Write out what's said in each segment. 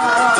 아.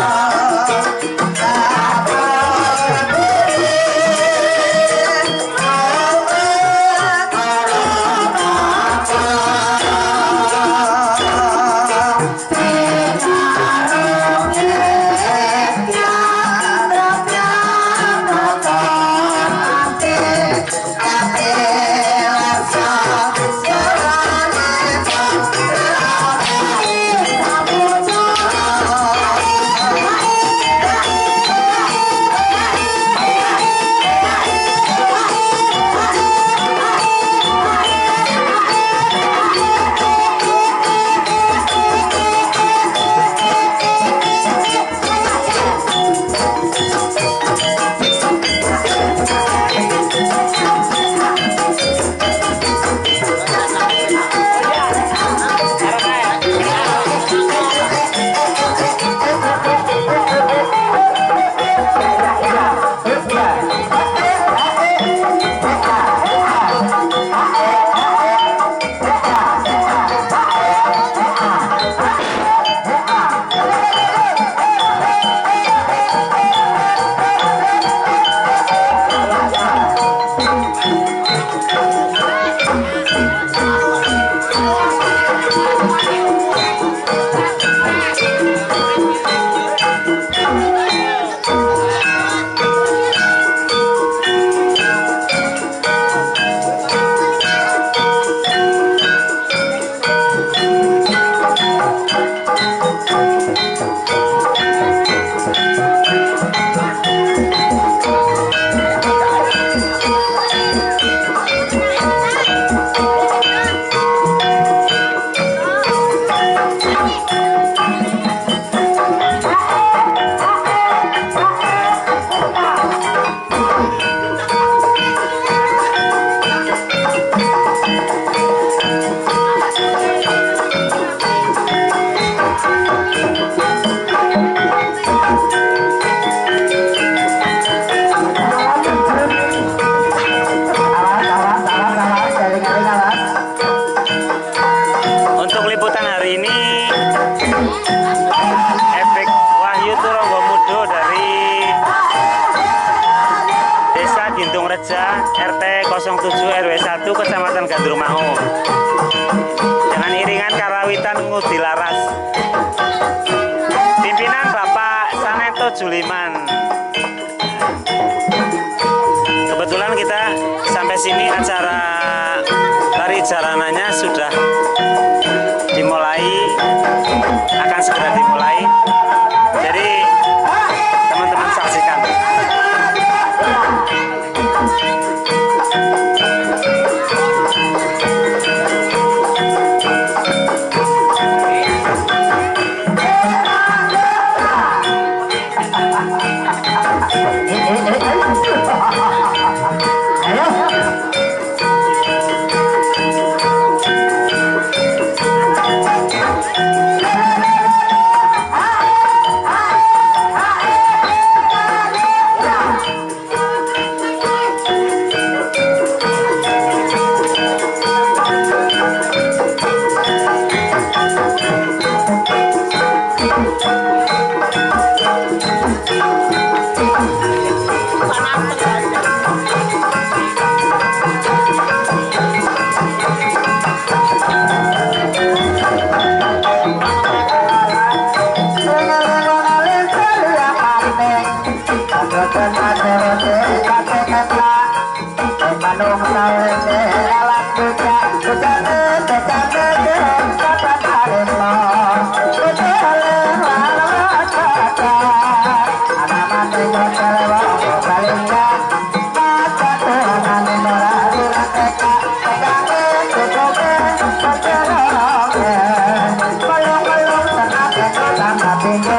来。Come on.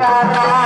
Tchau, tchau.